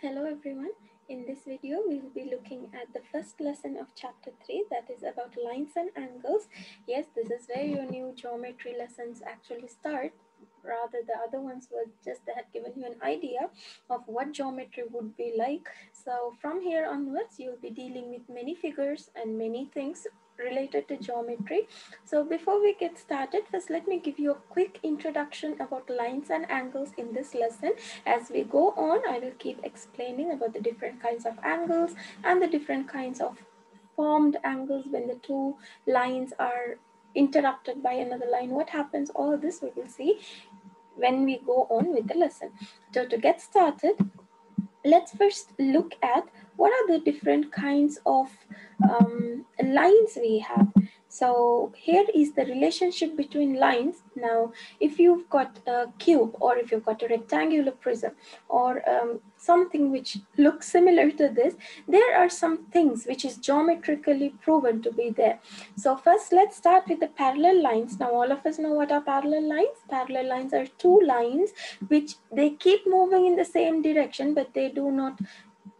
Hello everyone. In this video, we will be looking at the first lesson of chapter 3 that is about lines and angles. Yes, this is where your new geometry lessons actually start. Rather, the other ones were just they had given you an idea of what geometry would be like. So from here onwards, you'll be dealing with many figures and many things related to geometry. So before we get started, first let me give you a quick introduction about lines and angles in this lesson. As we go on, I will keep explaining about the different kinds of angles and the different kinds of formed angles when the two lines are interrupted by another line. What happens, all this we will see when we go on with the lesson. So to get started, let's first look at what are the different kinds of um, lines we have. So here is the relationship between lines. Now, if you've got a cube or if you've got a rectangular prism or um, something which looks similar to this, there are some things which is geometrically proven to be there. So first, let's start with the parallel lines. Now, all of us know what are parallel lines. Parallel lines are two lines which they keep moving in the same direction, but they do not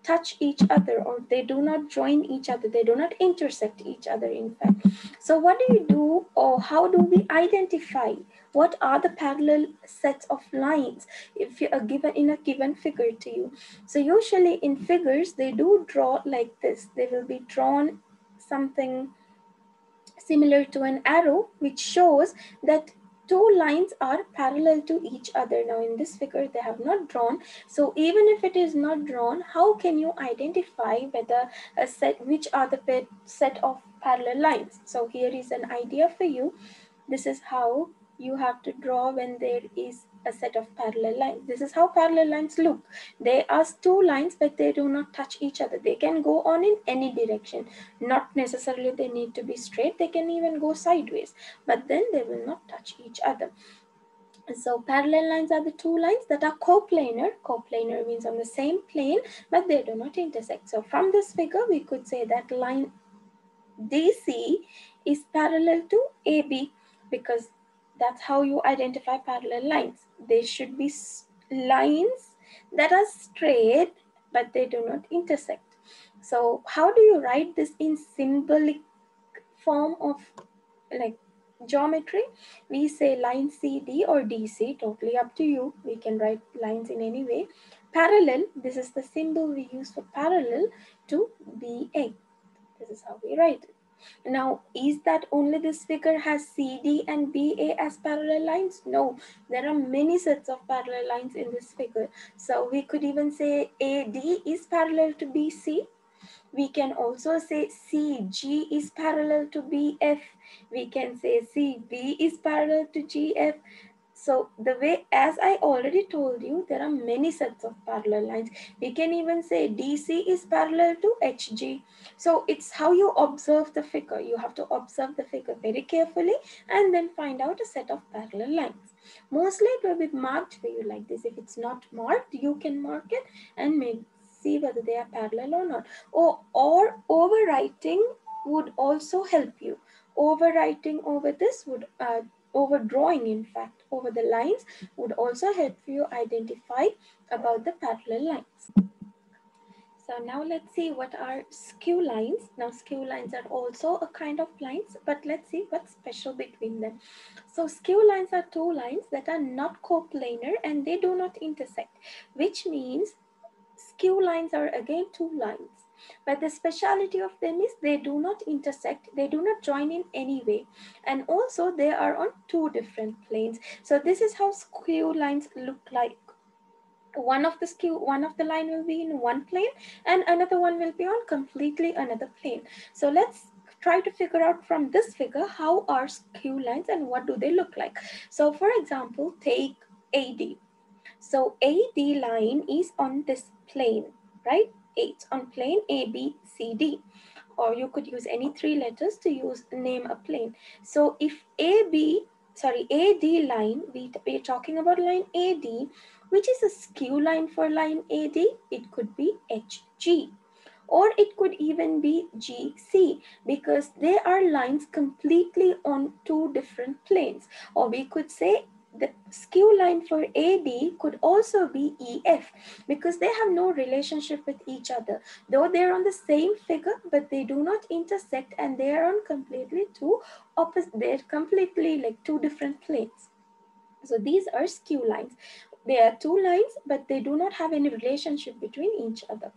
touch each other or they do not join each other they do not intersect each other in fact. So what do you do or how do we identify what are the parallel sets of lines if you are given in a given figure to you? So usually in figures they do draw like this. They will be drawn something similar to an arrow which shows that two lines are parallel to each other. Now in this figure, they have not drawn. So even if it is not drawn, how can you identify whether a set, which are the set of parallel lines? So here is an idea for you. This is how you have to draw when there is a set of parallel lines. This is how parallel lines look. They are two lines, but they do not touch each other. They can go on in any direction. Not necessarily they need to be straight. They can even go sideways, but then they will not touch each other. So parallel lines are the two lines that are coplanar. Coplanar means on the same plane, but they do not intersect. So from this figure, we could say that line DC is parallel to AB because that's how you identify parallel lines. They should be lines that are straight, but they do not intersect. So how do you write this in symbolic form of like geometry? We say line CD or DC, totally up to you. We can write lines in any way. Parallel, this is the symbol we use for parallel to BA. This is how we write it. Now, is that only this figure has CD and BA as parallel lines? No, there are many sets of parallel lines in this figure. So we could even say AD is parallel to BC. We can also say CG is parallel to BF. We can say CB is parallel to GF. So the way, as I already told you, there are many sets of parallel lines. We can even say DC is parallel to HG. So it's how you observe the figure. You have to observe the figure very carefully and then find out a set of parallel lines. Mostly it will be marked for you like this. If it's not marked, you can mark it and see whether they are parallel or not. Or, or overwriting would also help you. Overwriting over this would uh, overdrawing in fact over the lines would also help you identify about the parallel lines. So now let's see what are skew lines. Now skew lines are also a kind of lines, but let's see what's special between them. So skew lines are two lines that are not coplanar and they do not intersect, which means skew lines are again two lines but the speciality of them is they do not intersect, they do not join in any way. And also they are on two different planes. So this is how skew lines look like. One of the skew, one of the line will be in one plane and another one will be on completely another plane. So let's try to figure out from this figure how are skew lines and what do they look like. So for example, take AD. So AD line is on this plane, right? 8 on plane A, B, C, D. Or you could use any three letters to use name a plane. So if AB, sorry, AD line, we, we're talking about line AD, which is a skew line for line AD, it could be HG or it could even be GC because they are lines completely on two different planes. Or we could say the skew line for AD could also be EF because they have no relationship with each other. Though they're on the same figure, but they do not intersect and they are on completely two opposite, they're completely like two different planes. So these are skew lines. They are two lines, but they do not have any relationship between each other.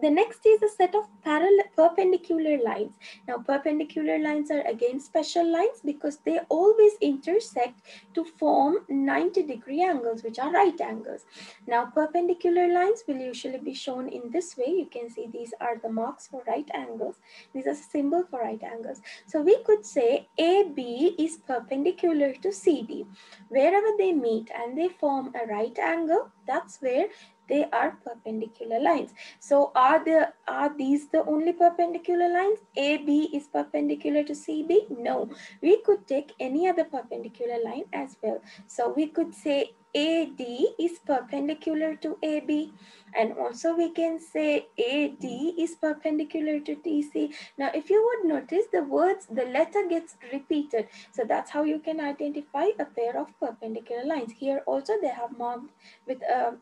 The next is a set of parallel perpendicular lines. Now perpendicular lines are again special lines because they always intersect to form 90 degree angles, which are right angles. Now perpendicular lines will usually be shown in this way. You can see these are the marks for right angles. These are symbol for right angles. So we could say AB is perpendicular to CD. Wherever they meet and they form a right right angle, that's where they are perpendicular lines. So are the are these the only perpendicular lines? AB is perpendicular to CB? No, we could take any other perpendicular line as well. So we could say AD is perpendicular to AB and also we can say AD is perpendicular to DC. Now if you would notice the words, the letter gets repeated. So that's how you can identify a pair of perpendicular lines. Here also they have marked with uh,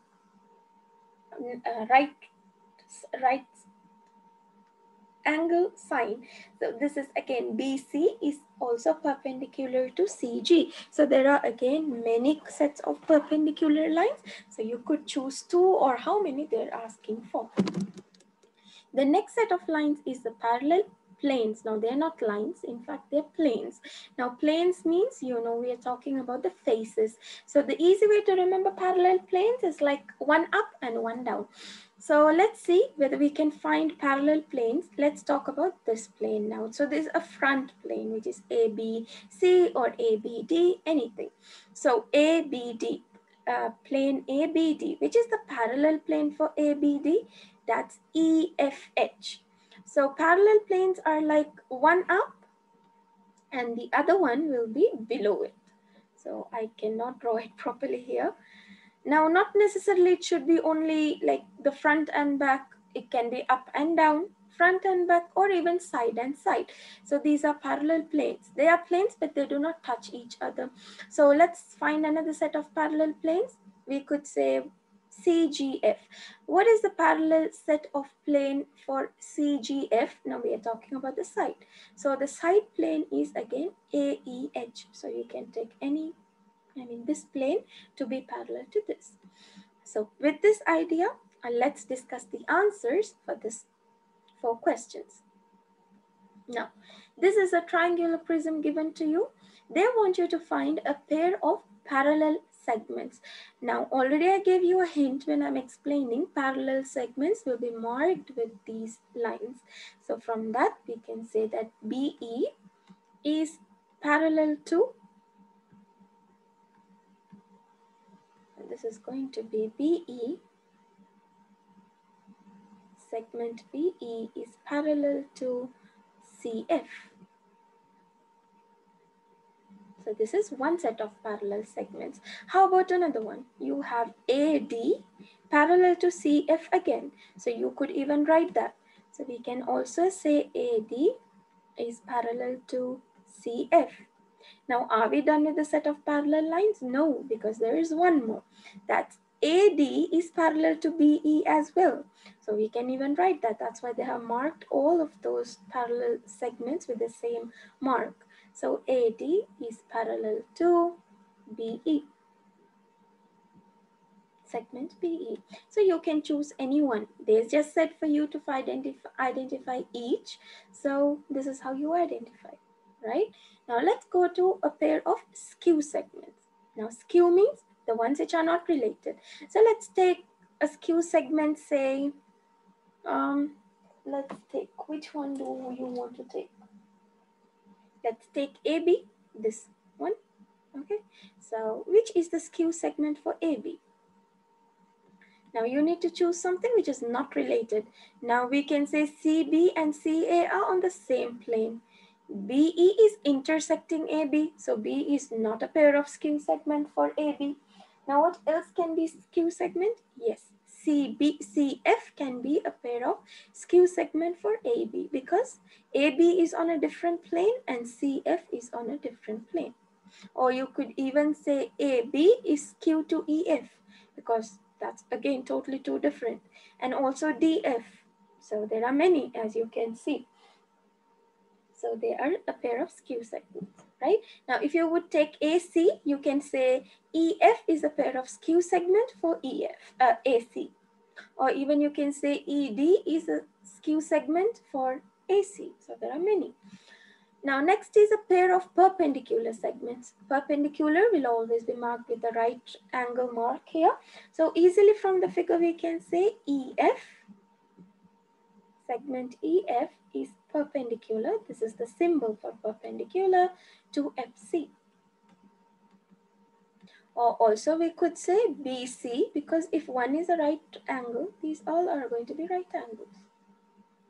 a, a uh, right, right angle sign. So this is again BC is also perpendicular to CG. So there are again many sets of perpendicular lines. So you could choose two or how many they're asking for. The next set of lines is the parallel planes. Now they're not lines, in fact they're planes. Now planes means, you know, we are talking about the faces. So the easy way to remember parallel planes is like one up and one down. So let's see whether we can find parallel planes. Let's talk about this plane now. So there's a front plane, which is ABC or ABD, anything. So ABD, uh, plane ABD, which is the parallel plane for ABD, that's EFH. So parallel planes are like one up and the other one will be below it. So I cannot draw it properly here. Now, not necessarily it should be only like the front and back. It can be up and down, front and back, or even side and side. So these are parallel planes. They are planes, but they do not touch each other. So let's find another set of parallel planes. We could say CGF. What is the parallel set of plane for CGF? Now we are talking about the side. So the side plane is again AEH. So you can take any I mean this plane to be parallel to this. So with this idea, uh, let's discuss the answers for this four questions. Now, this is a triangular prism given to you. They want you to find a pair of parallel segments. Now, already I gave you a hint when I'm explaining parallel segments will be marked with these lines. So from that, we can say that BE is parallel to this is going to be BE. Segment BE is parallel to CF. So this is one set of parallel segments. How about another one? You have AD parallel to CF again. So you could even write that. So we can also say AD is parallel to CF. Now, are we done with the set of parallel lines? No, because there is one more. That's AD is parallel to BE as well. So we can even write that. That's why they have marked all of those parallel segments with the same mark. So AD is parallel to BE. Segment BE. So you can choose any one. They just said for you to identify, identify each. So this is how you identify, right? Now let's go to a pair of skew segments. Now skew means the ones which are not related. So let's take a skew segment, say, um, let's take, which one do you want to take? Let's take AB, this one, okay? So which is the skew segment for AB? Now you need to choose something which is not related. Now we can say CB and CA are on the same plane. BE is intersecting AB, so B is not a pair of skew segment for AB. Now what else can be skew segment? Yes, CB, CF can be a pair of skew segment for AB because AB is on a different plane and CF is on a different plane. Or you could even say AB is skew to EF because that's again totally two different. And also DF. So there are many as you can see. So they are a pair of skew segments, right? Now, if you would take AC, you can say EF is a pair of skew segment for EF, uh, AC. Or even you can say ED is a skew segment for AC. So there are many. Now next is a pair of perpendicular segments. Perpendicular will always be marked with the right angle mark here. So easily from the figure we can say EF, segment EF is perpendicular. This is the symbol for perpendicular to FC. Or also we could say BC because if one is a right angle, these all are going to be right angles.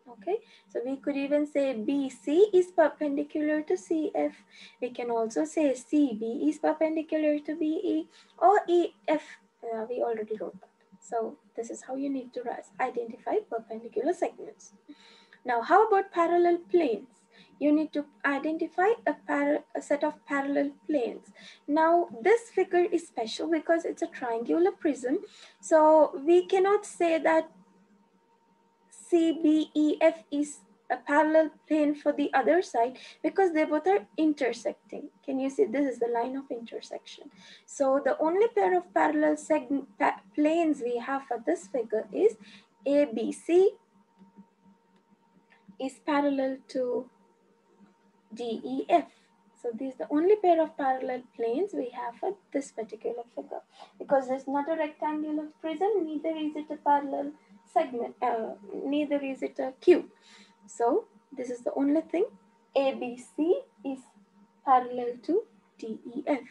Okay, so we could even say BC is perpendicular to CF. We can also say CB is perpendicular to BE or EF. Uh, we already wrote that. So this is how you need to identify perpendicular segments. Now, how about parallel planes? You need to identify a, a set of parallel planes. Now, this figure is special because it's a triangular prism. So we cannot say that CBEF is a parallel plane for the other side because they both are intersecting. Can you see this is the line of intersection. So the only pair of parallel segment planes we have for this figure is ABC is parallel to DEF. So this is the only pair of parallel planes we have for this particular figure. Because it's not a rectangular prism, neither is it a parallel segment, uh, neither is it a cube. So this is the only thing. ABC is parallel to DEF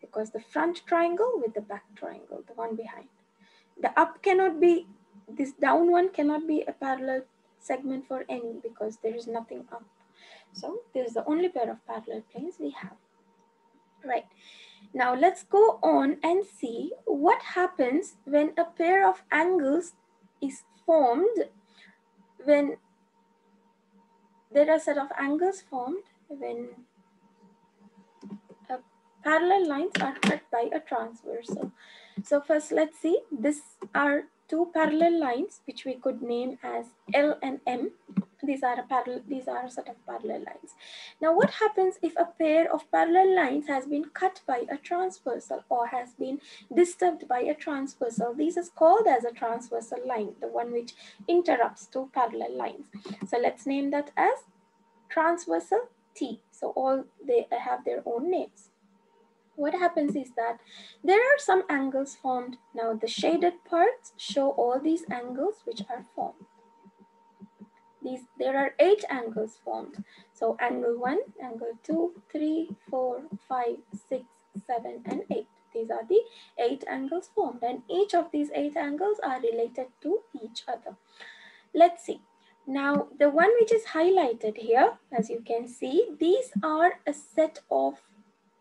because the front triangle with the back triangle, the one behind. The up cannot be, this down one cannot be a parallel segment for any because there is nothing up. So this is the only pair of parallel planes we have. Right. Now let's go on and see what happens when a pair of angles is formed when there are set of angles formed when parallel lines are cut by a transversal. So first let's see, this are two parallel lines which we could name as L and M. These are a parallel these are a set of parallel lines. Now what happens if a pair of parallel lines has been cut by a transversal or has been disturbed by a transversal? This is called as a transversal line the one which interrupts two parallel lines. So let's name that as transversal t. So all they have their own names what happens is that there are some angles formed now the shaded parts show all these angles which are formed these there are eight angles formed. So angle one, angle two, three, four, five, six, seven, and eight. These are the eight angles formed and each of these eight angles are related to each other. Let's see. Now, the one which is highlighted here, as you can see, these are a set of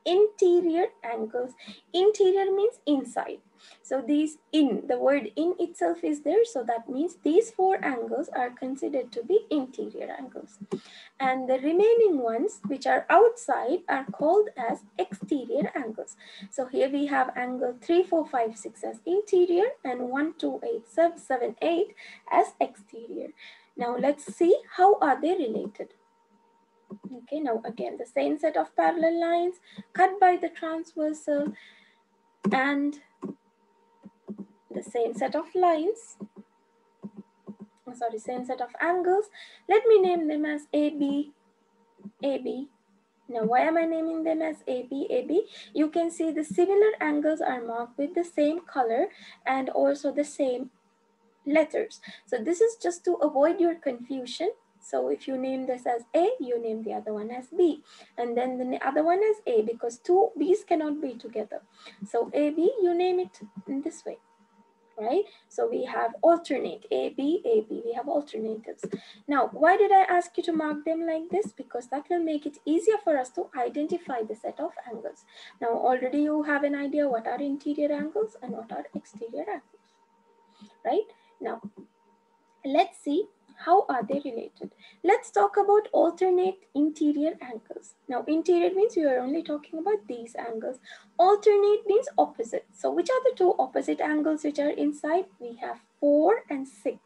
interior angles. Interior means inside. So these in, the word in itself is there. So that means these four angles are considered to be interior angles. And the remaining ones which are outside are called as exterior angles. So here we have angle 3, 4, 5, 6 as interior and 1, 2, 8, 7, 7 8 as exterior. Now let's see how are they related. Okay, now again, the same set of parallel lines cut by the transversal and the same set of lines, oh, sorry, same set of angles. Let me name them as AB, AB. Now, why am I naming them as AB, AB? You can see the similar angles are marked with the same color and also the same letters. So this is just to avoid your confusion. So if you name this as A, you name the other one as B. And then the other one as A because two B's cannot be together. So AB, you name it in this way, right? So we have alternate, A, B, A, B. We have alternatives. Now, why did I ask you to mark them like this? Because that will make it easier for us to identify the set of angles. Now, already you have an idea what are interior angles and what are exterior angles, right? Now, let's see How are they related? Let's talk about alternate interior angles. Now interior means we are only talking about these angles. Alternate means opposite. So which are the two opposite angles which are inside? We have 4 and 6.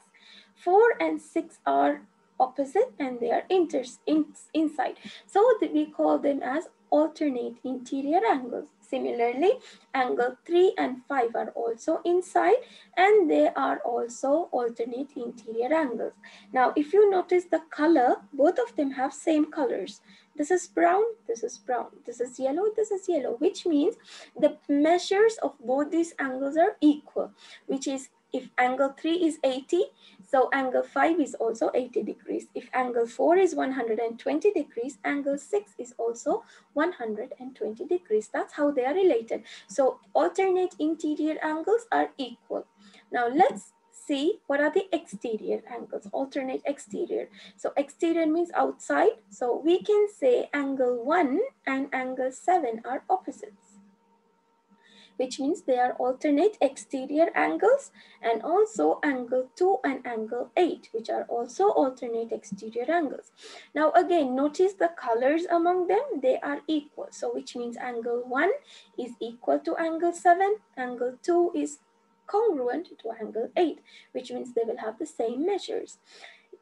4 and 6 are opposite and they are inter in, inside. So we call them as alternate interior angles. Similarly, angle 3 and 5 are also inside and they are also alternate interior angles. Now, if you notice the color, both of them have same colors. This is brown, this is brown, this is yellow, this is yellow, which means the measures of both these angles are equal, which is if angle 3 is 80, so angle 5 is also 80 degrees. If angle 4 is 120 degrees, angle 6 is also 120 degrees. That's how they are related. So alternate interior angles are equal. Now let's see what are the exterior angles, alternate exterior. So exterior means outside. So we can say angle 1 and angle 7 are opposites which means they are alternate exterior angles and also angle 2 and angle 8 which are also alternate exterior angles. Now again notice the colors among them. They are equal. So which means angle 1 is equal to angle 7 angle 2 is congruent to angle 8 which means they will have the same measures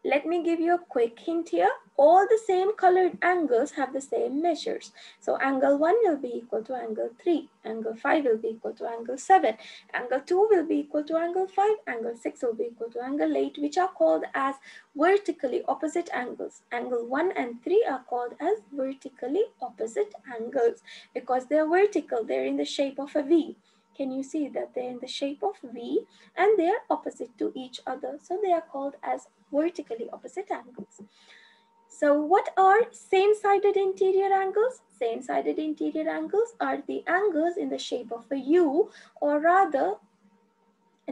let me give you a quick hint here. All the same colored angles have the same measures. So angle 1 will be equal to angle 3. Angle 5 will be equal to angle 7. Angle 2 will be equal to angle 5. Angle 6 will be equal to angle 8, which are called as vertically opposite angles. Angle 1 and 3 are called as vertically opposite angles because they're vertical. They're in the shape of a V can you see that they're in the shape of V and they are opposite to each other. So they are called as vertically opposite angles. So what are same-sided interior angles? Same-sided interior angles are the angles in the shape of a U or rather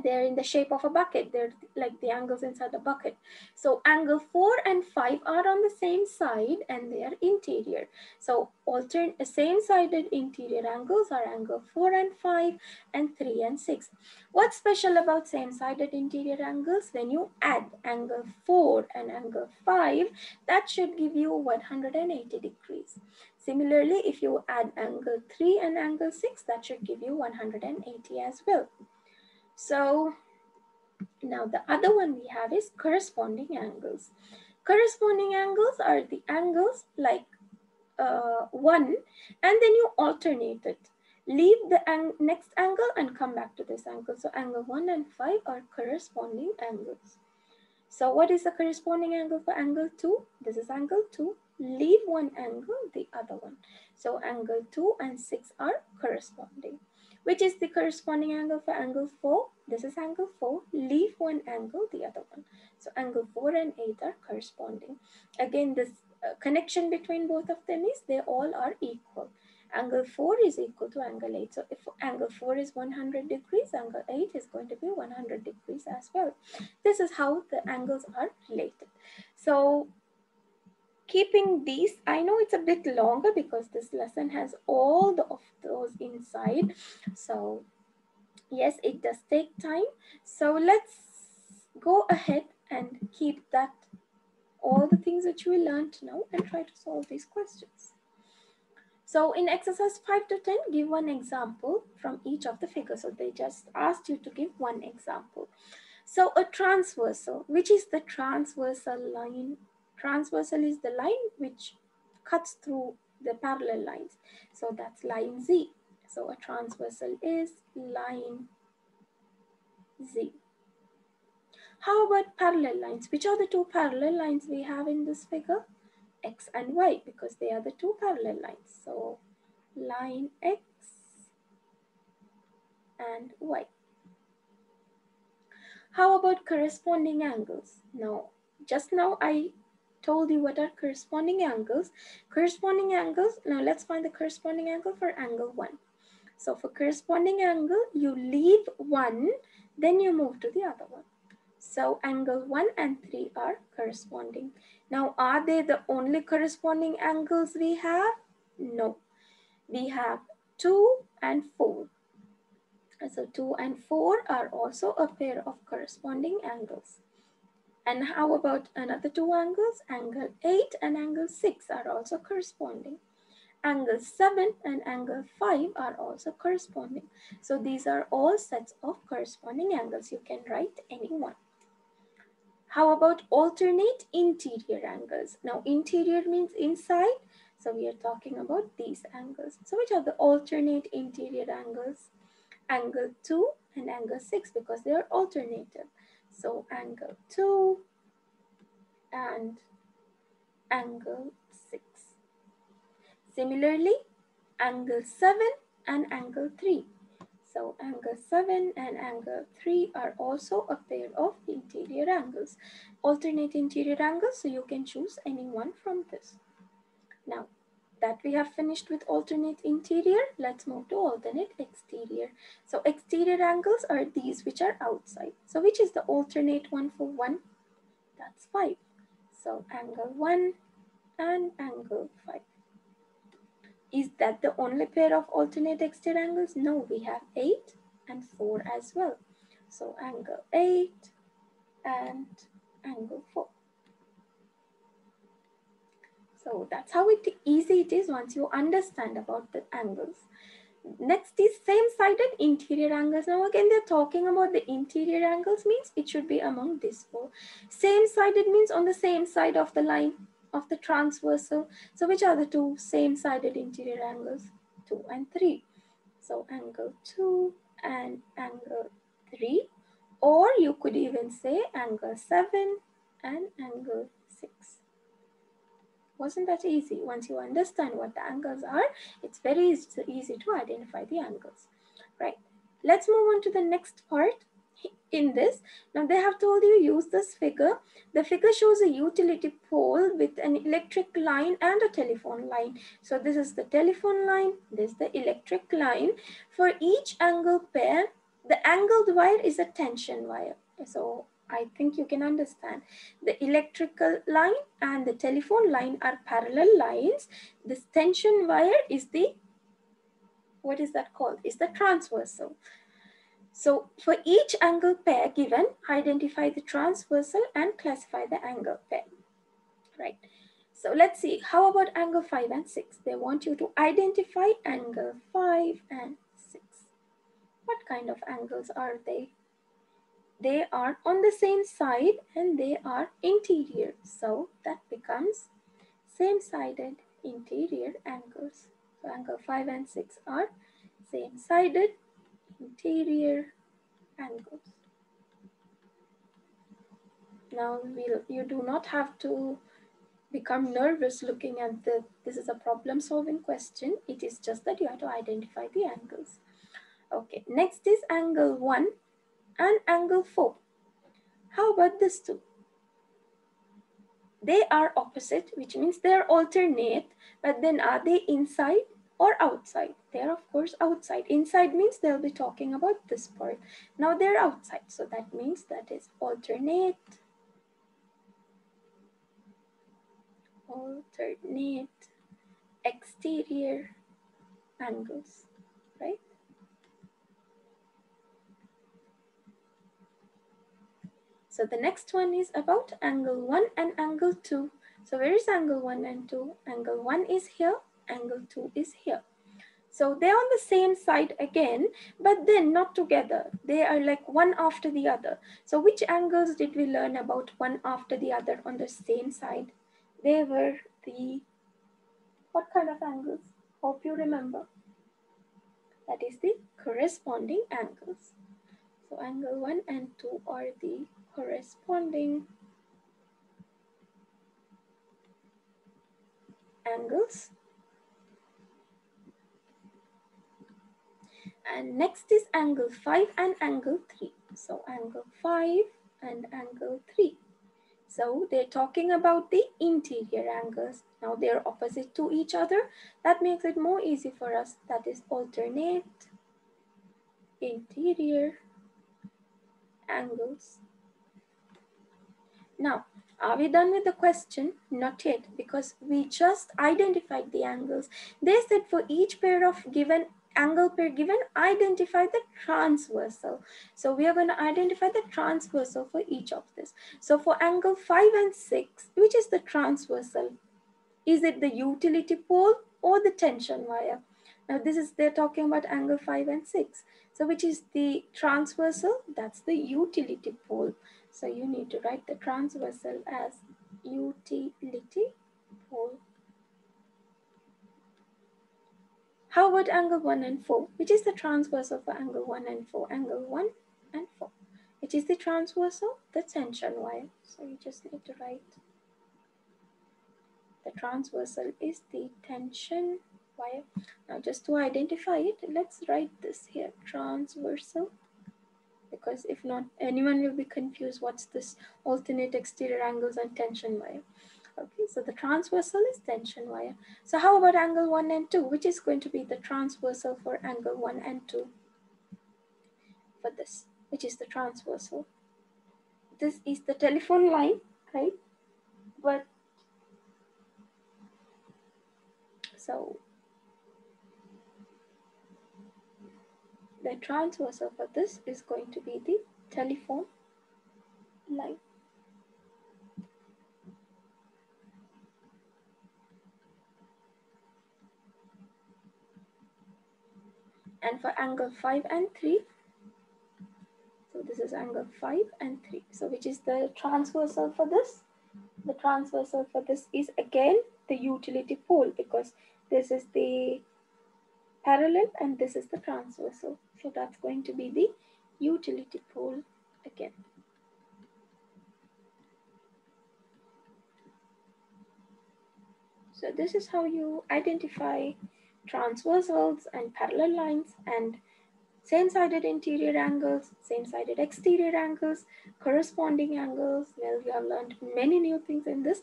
they're in the shape of a bucket. They're like the angles inside the bucket. So angle 4 and 5 are on the same side and they are interior. So alternate uh, same-sided interior angles are angle 4 and 5 and 3 and 6. What's special about same-sided interior angles? When you add angle 4 and angle 5, that should give you 180 degrees. Similarly, if you add angle 3 and angle 6, that should give you 180 as well. So now the other one we have is corresponding angles. Corresponding angles are the angles like uh, one and then you alternate it. Leave the ang next angle and come back to this angle. So angle 1 and 5 are corresponding angles. So what is the corresponding angle for angle 2? This is angle 2. Leave one angle, the other one. So angle 2 and 6 are corresponding which is the corresponding angle for angle 4. This is angle 4. Leave one angle, the other one. So angle 4 and 8 are corresponding. Again, this uh, connection between both of them is they all are equal. Angle 4 is equal to angle 8. So if angle 4 is 100 degrees, angle 8 is going to be 100 degrees as well. This is how the angles are related. So keeping these, I know it's a bit longer because this lesson has all the, of those inside. So yes, it does take time. So let's go ahead and keep that, all the things that you learned now and try to solve these questions. So in exercise 5 to 10, give one example from each of the figures. So they just asked you to give one example. So a transversal, which is the transversal line Transversal is the line which cuts through the parallel lines. So that's line Z. So a transversal is line Z. How about parallel lines? Which are the two parallel lines we have in this figure? X and Y because they are the two parallel lines. So line X and Y. How about corresponding angles? Now, just now I told you what are corresponding angles. Corresponding angles, now let's find the corresponding angle for angle 1. So for corresponding angle, you leave one, then you move to the other one. So angle 1 and 3 are corresponding. Now are they the only corresponding angles we have? No. We have 2 and 4. So 2 and 4 are also a pair of corresponding angles. And how about another two angles? Angle 8 and angle 6 are also corresponding. Angle 7 and angle 5 are also corresponding. So these are all sets of corresponding angles. You can write any one. How about alternate interior angles? Now interior means inside. So we are talking about these angles. So which are the alternate interior angles? Angle 2 and angle 6 because they are alternative. So angle 2 and angle 6. Similarly, angle 7 and angle 3. So angle 7 and angle 3 are also a pair of interior angles. Alternate interior angles, so you can choose any one from this. Now, that we have finished with alternate interior, let's move to alternate exterior. So exterior angles are these which are outside. So which is the alternate one for 1? That's 5. So angle 1 and angle 5. Is that the only pair of alternate exterior angles? No, we have 8 and 4 as well. So angle 8 and angle 4. So that's how it easy it is once you understand about the angles. Next is same-sided interior angles. Now again, they're talking about the interior angles means it should be among these four. Same-sided means on the same side of the line of the transversal. So which are the two same-sided interior angles? Two and three. So angle two and angle three. Or you could even say angle seven and angle six. Wasn't that easy? Once you understand what the angles are, it's very easy to identify the angles, right? Let's move on to the next part in this. Now they have told you use this figure. The figure shows a utility pole with an electric line and a telephone line. So this is the telephone line, this is the electric line. For each angle pair, the angled wire is a tension wire. So I think you can understand. The electrical line and the telephone line are parallel lines. This tension wire is the, what is that called? Is the transversal. So for each angle pair given, identify the transversal and classify the angle pair, right? So let's see, how about angle 5 and 6? They want you to identify angle 5 and 6. What kind of angles are they? They are on the same side and they are interior. So that becomes same-sided interior angles. So angle 5 and 6 are same-sided interior angles. Now we'll, you do not have to become nervous looking at the, this is a problem solving question. It is just that you have to identify the angles. Okay, next is angle 1 and angle 4. How about these two? They are opposite, which means they are alternate, but then are they inside or outside? They are of course outside. Inside means they'll be talking about this part. Now they're outside, so that means that is alternate, alternate exterior angles, right? So the next one is about angle 1 and angle 2. So where is angle 1 and 2? Angle 1 is here, angle 2 is here. So they're on the same side again, but then not together. They are like one after the other. So which angles did we learn about one after the other on the same side? They were the, what kind of angles? Hope you remember. That is the corresponding angles. So angle 1 and 2 are the corresponding angles. And next is angle 5 and angle 3. So angle 5 and angle 3. So they're talking about the interior angles. Now they're opposite to each other. That makes it more easy for us. That is alternate interior angles. Now, are we done with the question? Not yet, because we just identified the angles. They said for each pair of given angle pair given, identify the transversal. So we are going to identify the transversal for each of this. So for angle 5 and 6, which is the transversal? Is it the utility pole or the tension wire? Now this is, they're talking about angle 5 and 6. So which is the transversal? That's the utility pole. So you need to write the transversal as utility pole. How about angle 1 and 4? Which is the transversal for angle 1 and 4? Angle 1 and 4. Which is the transversal? The tension wire. So you just need to write the transversal is the tension wire. Now just to identify it, let's write this here, transversal. Because if not, anyone will be confused what's this alternate exterior angles and tension wire. Okay, so the transversal is tension wire. So how about angle 1 and 2? Which is going to be the transversal for angle 1 and 2? For this, which is the transversal. This is the telephone line, right? But, so, the transversal for this is going to be the telephone line. and for angle 5 and 3 so this is angle 5 and 3 so which is the transversal for this? The transversal for this is again the utility pole because this is the parallel and this is the transversal so that's going to be the utility pole again so this is how you identify transversals and parallel lines and same-sided interior angles, same-sided exterior angles, corresponding angles. Well, we have learned many new things in this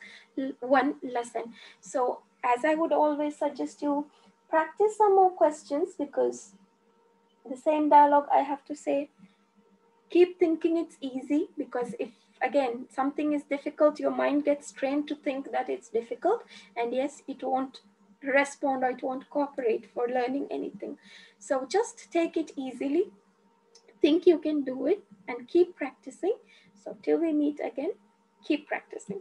one lesson. So as I would always suggest you practice some more questions because the same dialogue I have to say, keep thinking it's easy because if again something is difficult, your mind gets trained to think that it's difficult and yes, it won't respond or it won't cooperate for learning anything. So just take it easily, think you can do it and keep practicing. So till we meet again, keep practicing.